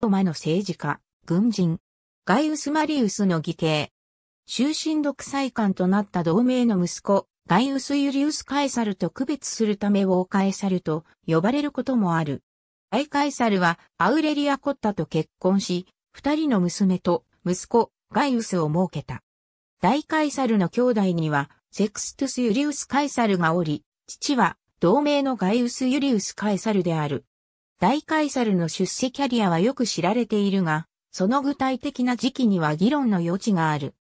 ローマの政治家、軍人、ガイウス・マリウスの義兄。終身独裁官となった同盟の息子、ガイウス・ユリウス・カエサルと区別するため王カエサルと呼ばれることもある。アイカエサルはアウレリア・コッタと結婚し、二人の娘と息子、ガイウスを設けた。大カエサルの兄弟には、セクストゥス・ユリウス・カエサルがおり、父は同盟のガイウス・ユリウス・カエサルである。大カエサルの出世キャリアはよく知られているが、その具体的な時期には議論の余地がある。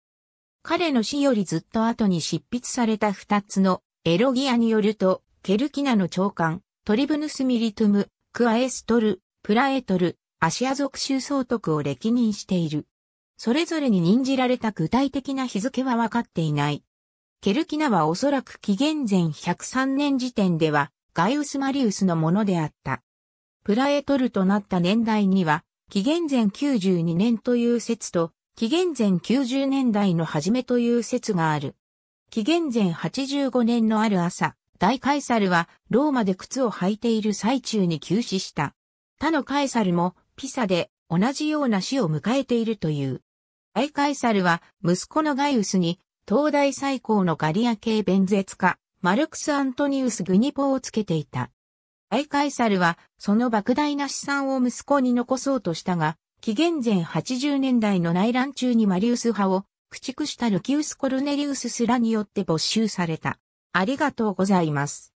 彼の死よりずっと後に執筆された二つのエロギアによると、ケルキナの長官、トリブヌスミリトゥム、クアエストル、プラエトル、アシア属州総督を歴任している。それぞれに任じられた具体的な日付は分かっていない。ケルキナはおそらく紀元前103年時点ではガイウス・マリウスのものであった。プラエトルとなった年代には紀元前92年という説と紀元前90年代の初めという説がある。紀元前85年のある朝、大カエサルはローマで靴を履いている最中に急死した。他のカエサルもピサで同じような死を迎えているという。大カエサルは息子のガイウスに東大最高のガリア系弁舌家、マルクス・アントニウス・グニポをつけていた。アイカイサルはその莫大な資産を息子に残そうとしたが、紀元前80年代の内乱中にマリウス派を駆逐したルキウス・コルネリウスすらによって没収された。ありがとうございます。